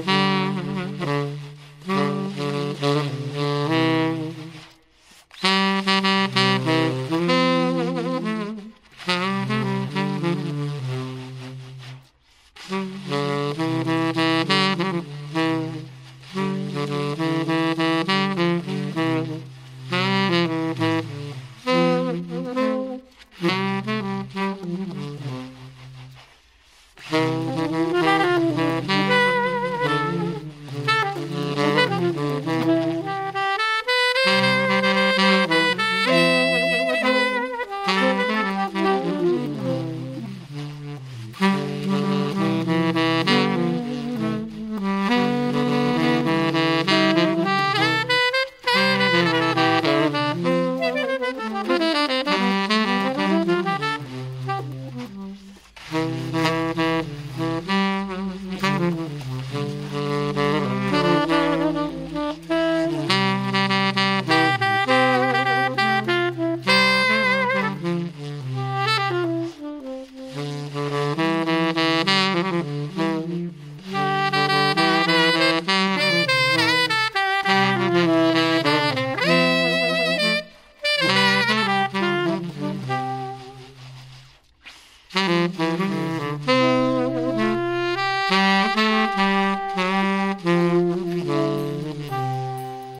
Mm-hmm. Mm-hmm. Mm-hmm.